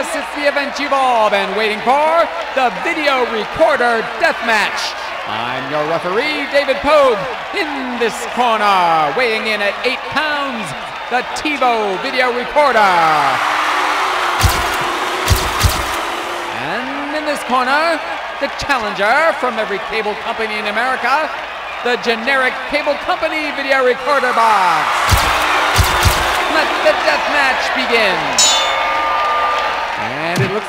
yes, it's the event you've all been waiting for the Video Recorder death match. I'm your referee, David Pogue. In this corner, weighing in at eight pounds, the TiVo Video Recorder. And in this corner, the challenger from every cable company in America, the generic cable company video recorder box. Let the death match begin.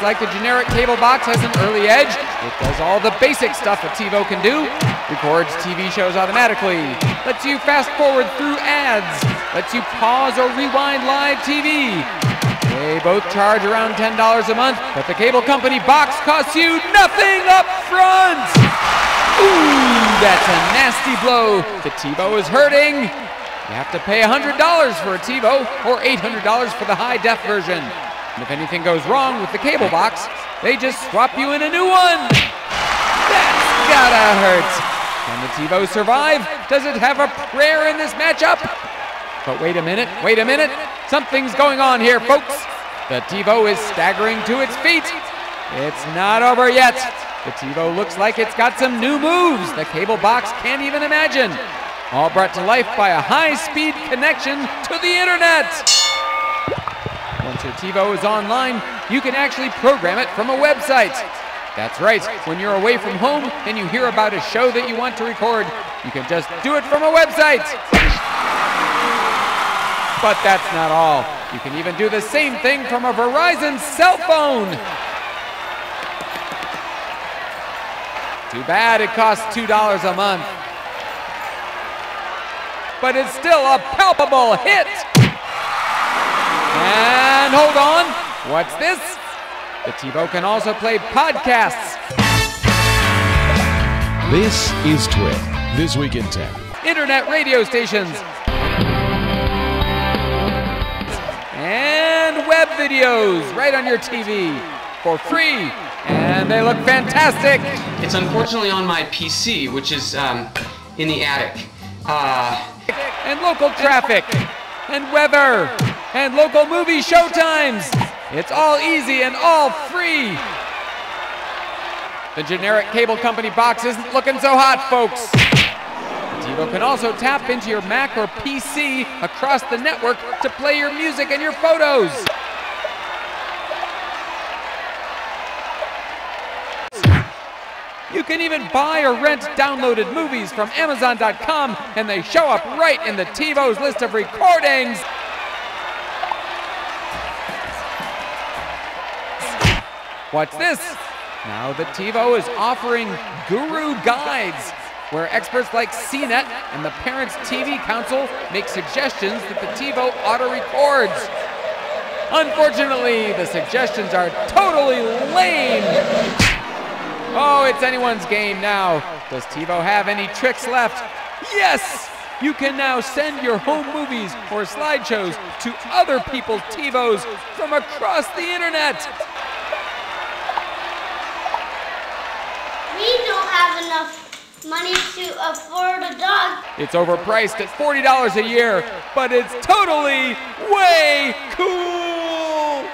Like the generic cable box has an early edge. It does all the basic stuff a TiVo can do. Records TV shows automatically. Lets you fast forward through ads. Lets you pause or rewind live TV. They both charge around $10 a month, but the cable company box costs you nothing up front. Ooh, that's a nasty blow. The TiVo is hurting. You have to pay $100 for a TiVo or $800 for the high def version. And if anything goes wrong with the cable box, they just swap you in a new one. That's gotta hurt. Can the TiVo survive? Does it have a prayer in this matchup? But wait a minute, wait a minute. Something's going on here, folks. The TiVo is staggering to its feet. It's not over yet. The TiVo looks like it's got some new moves the cable box can't even imagine. All brought to life by a high speed connection to the internet. Your TiVo is online, you can actually program it from a website. That's right, when you're away from home and you hear about a show that you want to record, you can just do it from a website. But that's not all. You can even do the same thing from a Verizon cell phone. Too bad it costs $2 a month. But it's still a palpable hit. And hold on, what's this? The TiVo can also play podcasts, This is TWIT, This Week in Tech. internet radio stations, and web videos right on your TV for free. And they look fantastic. It's unfortunately on my PC, which is um, in the attic. Uh, and local traffic, and weather, and local movie showtimes. It's all easy and all free. The generic cable company box isn't looking so hot, folks. TiVo can also tap into your Mac or PC across the network to play your music and your photos. You can even buy or rent downloaded movies from Amazon.com, and they show up right in the TiVo's list of recordings. What's this? Now the TiVo is offering Guru Guides, where experts like CNET and the Parents TV Council make suggestions that the TiVo auto records. Unfortunately, the suggestions are totally lame. Oh, it's anyone's game now. Does TiVo have any tricks left? Yes! You can now send your home movies or slideshows to other people's TiVos from across the internet. Have enough money to afford a dog. It's overpriced at $40 a year, but it's totally way cool!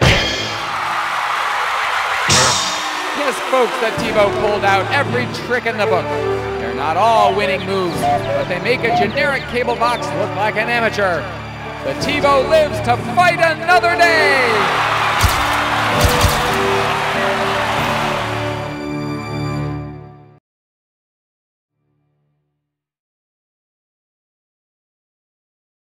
Yes, folks, that TiVo pulled out every trick in the book. They're not all winning moves, but they make a generic cable box look like an amateur. The TiVo lives to fight another day!